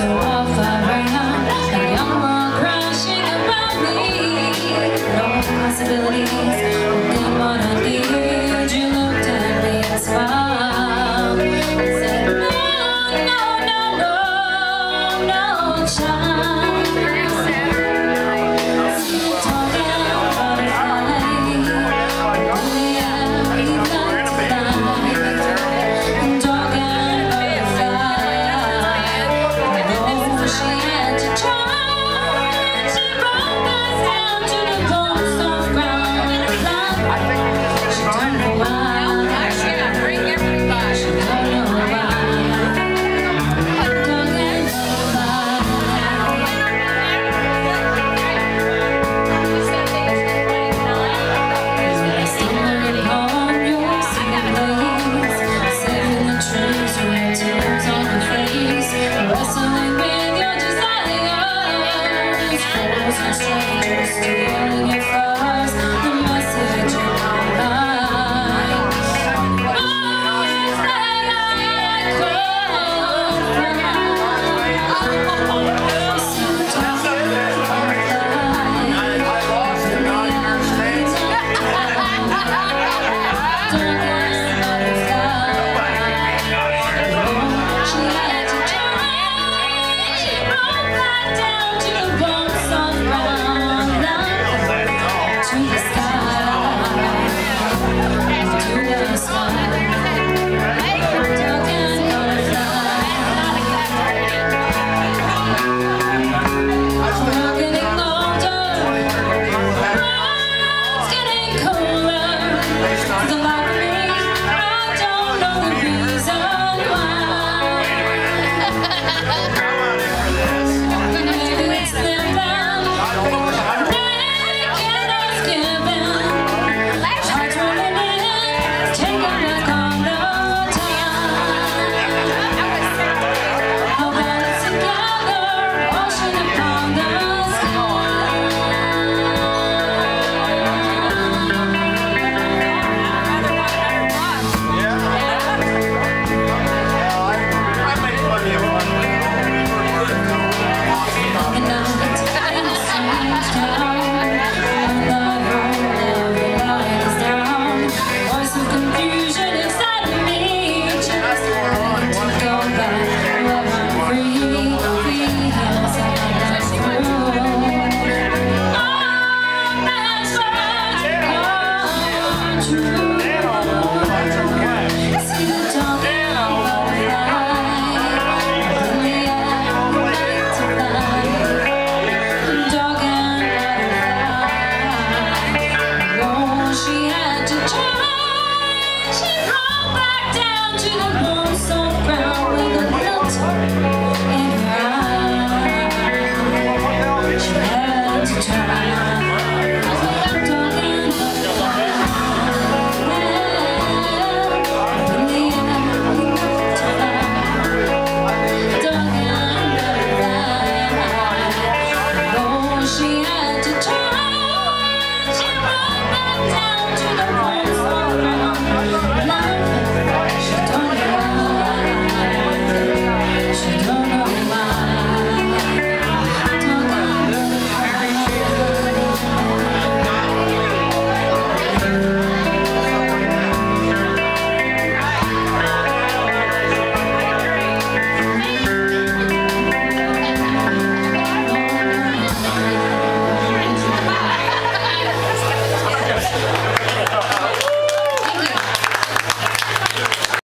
so off I she